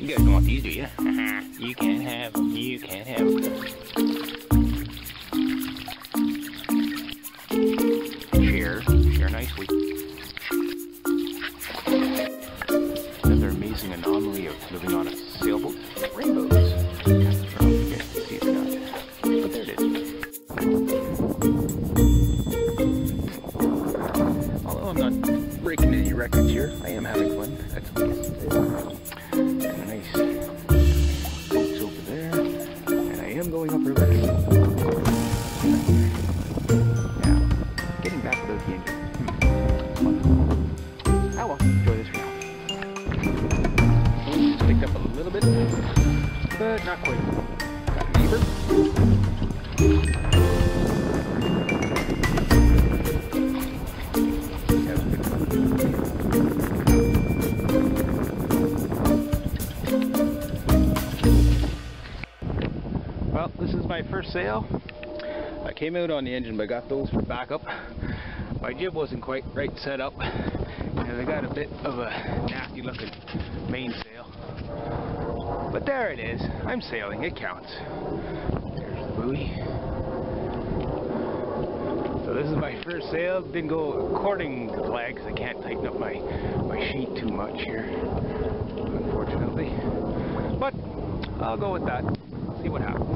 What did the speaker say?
You guys don't want these, do you? Mm-hmm. you can't have them. You can't have them. Share. Share nicely. Another amazing anomaly of living on a sailboat. Rainbows. I don't you see it or. But there it is. Although I'm not breaking any records here, I am having fun. That's nice. And I am. Now, getting back without the engine. Hmm. Ah well, enjoy this for now. Picked up a little bit, but not quite. Got a neighbor. Well, this is my first sail. I came out on the engine, but I got those for backup. My jib wasn't quite right set up, and I got a bit of a nasty looking mainsail. But there it is. I'm sailing. It counts. There's the buoy. So this is my first sail. Didn't go according to plan because I can't tighten up my, my sheet too much here, unfortunately. But I'll go with that. See what happens.